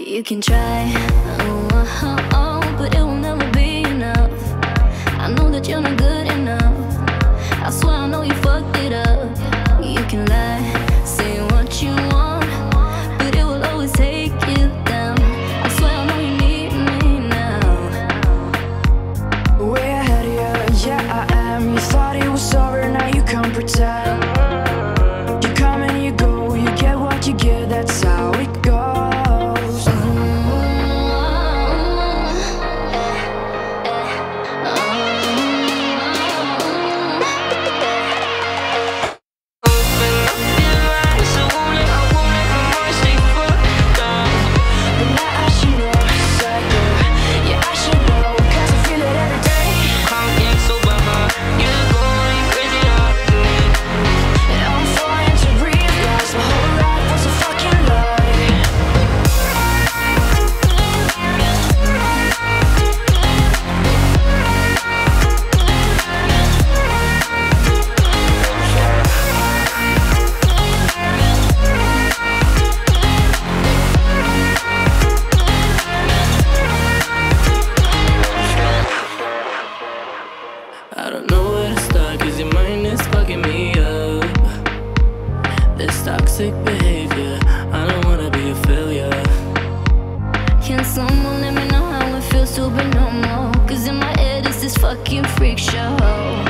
You can try toxic behavior. I don't wanna be a failure. Can someone let me know how it feels to be normal? Cause in my head, it's this fucking freak show.